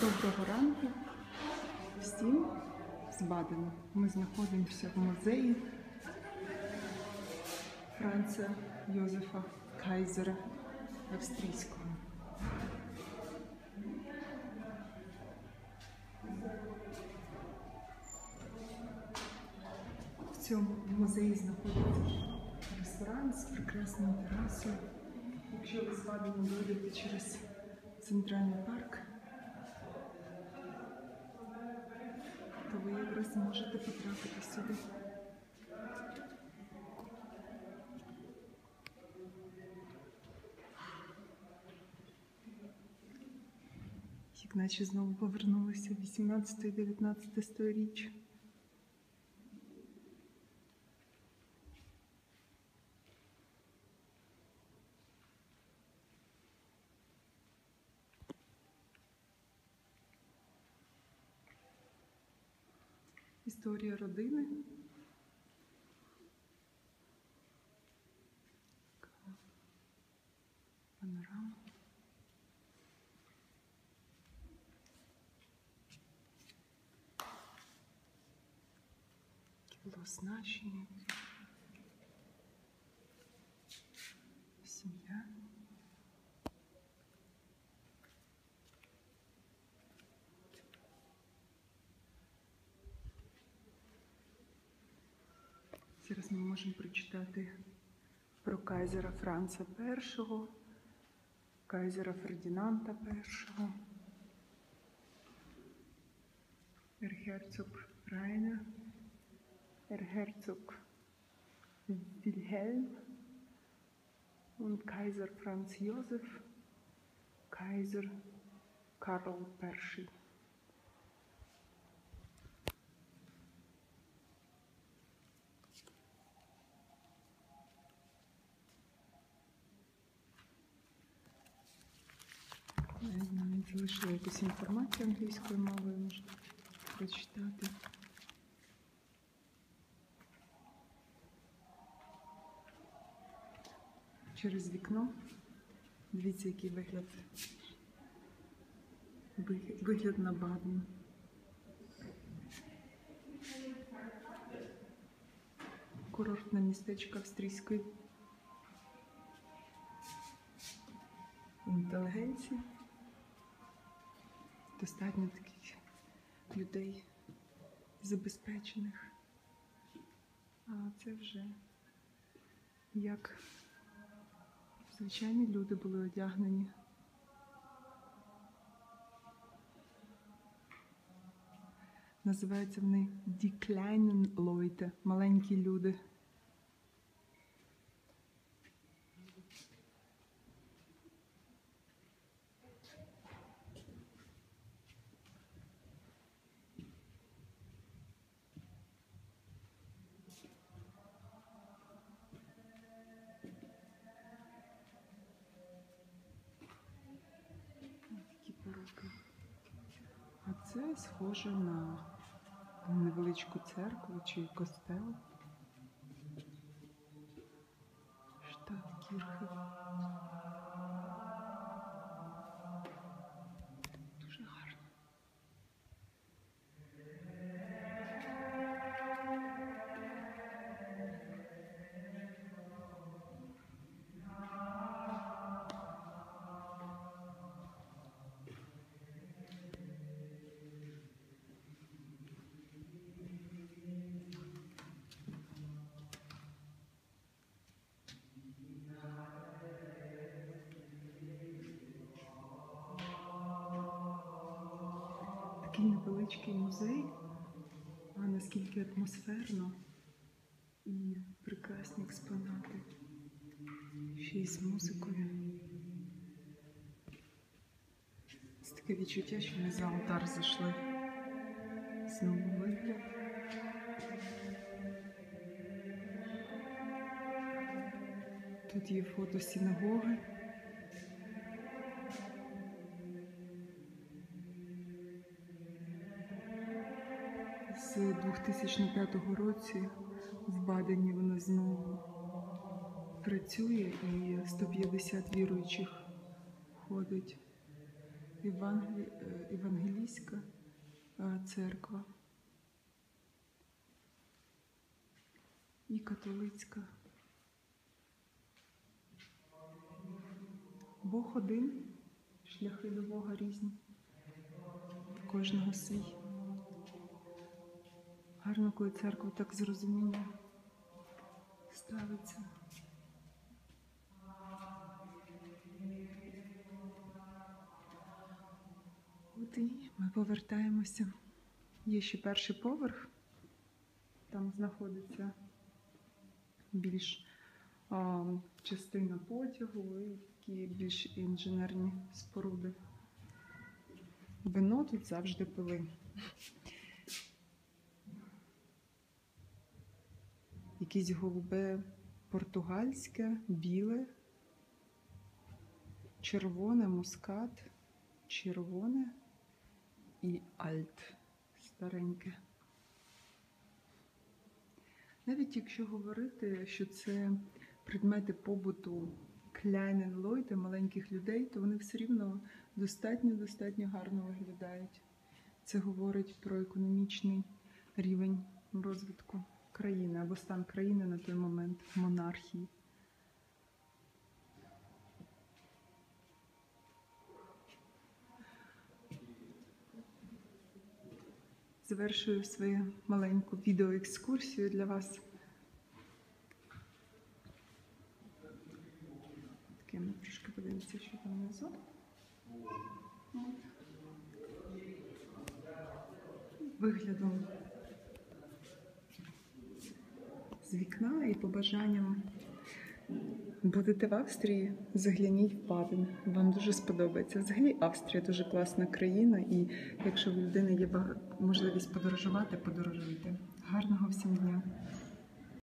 Доброго ранку всім з Бадена. Ми знаходимося в музеї Франца Йозефа Кайзера Австрійського. В цьому музеї знаходиться ресторан з прекрасною терасою. Якщо ви з Бадена вийдете через центральний парк, ви якраз зможете потрапити сюди. Як наче знову повернулися 18-19 сторіч. Історія родини. Панорама. Яке Зараз ми можемо прочитати про кайзера Франца І, кайзера Фердінанда І, Ерхерцог Райна, Ерхерцог Вільгельм Kaiser Franz Josef, Kaiser Karl І. Навіть залишила якусь інформацію англійською мовою, можна прочитати. Через вікно. Дивіться, який вигляд. Вигляд, на Баден. Курортне містечко австрійської інтелігенції. Достатньо таких людей забезпечених. А це вже як звичайні люди були одягнені. Називаються вони kleinen Leute, маленькі люди. Такі поруки. А це схоже на невеличку церкву чи костел. Штат Кірхи. Такий невеличкий музей, а наскільки атмосферно і прекрасні експонати. Ще й з музикою. Це таке відчуття, що ми за алтар зайшли. Знову вигляд. Тут є фото синагоги. З 2005 році в Бадені вона знову працює і 150 віруючих ходить Євангелі... е, Євангелійська е, церква і католицька. Бог один, шляхи до Бога різні, кожного свій. Гарно, коли церква так з розумінням ставиться. От і ми повертаємося. Є ще перший поверх. Там знаходиться більш а, частина потягу і такі більш інженерні споруди. Вино тут завжди пили. Якесь голубе португальське, біле, червоне мускат, червоне і альт стареньке. Навіть якщо говорити, що це предмети побуту Leute, маленьких людей, то вони все рівно достатньо-достатньо гарно виглядають. Це говорить про економічний рівень розвитку країни або стан країни на той момент монархії. Завершую свою маленьку відеоекскурсію для вас. Таке ми трошки подивимося, що там внизу. Виглядом з вікна і побажанням будете в Австрії, загляніть в Баден. Вам дуже сподобається. Взагалі Австрія дуже класна країна, і якщо в людини є можливість подорожувати, подорожуйте. Гарного всім дня!